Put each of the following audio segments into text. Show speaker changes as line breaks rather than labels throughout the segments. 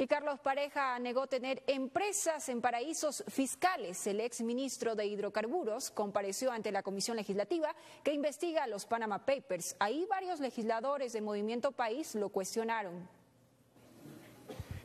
Y Carlos Pareja negó tener empresas en paraísos fiscales. El ex ministro de Hidrocarburos compareció ante la Comisión Legislativa que investiga los Panama Papers. Ahí varios legisladores de Movimiento País lo cuestionaron.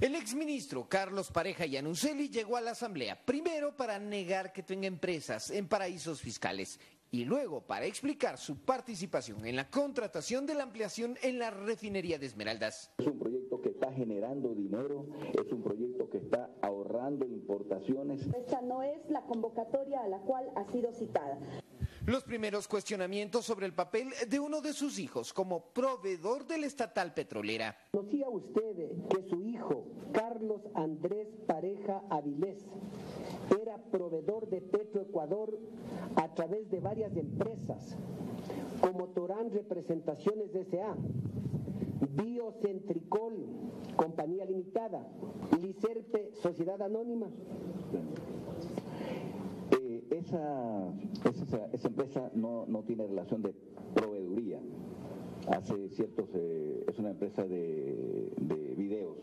El exministro Carlos Pareja Yanuseli llegó a la Asamblea, primero para negar que tenga empresas en paraísos fiscales y luego para explicar su participación en la contratación de la ampliación en la refinería de Esmeraldas.
Es un proyecto que está generando dinero, es un proyecto que está ahorrando importaciones.
Esta no es la convocatoria a la cual ha sido citada.
Los primeros cuestionamientos sobre el papel de uno de sus hijos como proveedor de la estatal petrolera.
¿Conocía usted que su hijo, Carlos Andrés Pareja Avilés, era proveedor de Petroecuador a través de varias empresas, como Torán Representaciones S.A., Biocentricol, Compañía Limitada, Licerpe, Sociedad Anónima?
Eh, esa, esa, esa, empresa no, no, tiene relación de proveeduría. Hace ciertos, eh, es una empresa de, de videos.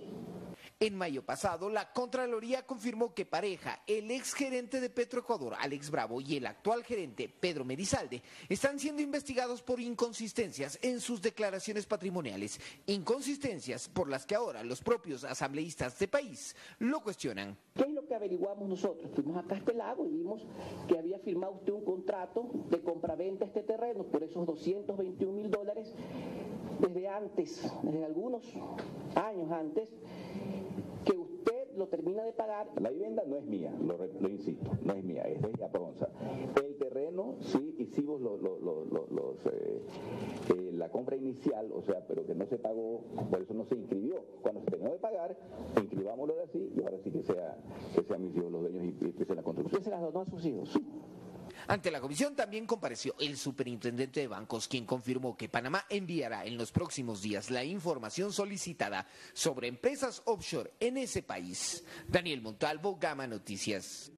En mayo pasado, la Contraloría confirmó que Pareja, el ex gerente de Petroecuador, Alex Bravo, y el actual gerente, Pedro Merizalde, están siendo investigados por inconsistencias en sus declaraciones patrimoniales, inconsistencias por las que ahora los propios asambleístas de país lo cuestionan.
¿Qué es lo que averiguamos nosotros? Fuimos a Castelago y vimos que había firmado usted un contrato de compraventa este terreno por esos 221 mil dólares desde antes, desde algunos años antes, lo termina de pagar.
La vivienda no es mía, lo, lo insisto, no es mía, es de Yaponza. El terreno, sí, hicimos lo, lo, los, eh, eh, la compra inicial, o sea, pero que no se pagó, por eso no se inscribió. Cuando se terminó de pagar, inscribámoslo ahora sí, y ahora sí que sea, que sean mis hijos los dueños y, y empiecen la construcción.
¿Usted se las donó a sus hijos?
Ante la comisión también compareció el superintendente de bancos, quien confirmó que Panamá enviará en los próximos días la información solicitada sobre empresas offshore en ese país. Daniel Montalvo, Gama Noticias.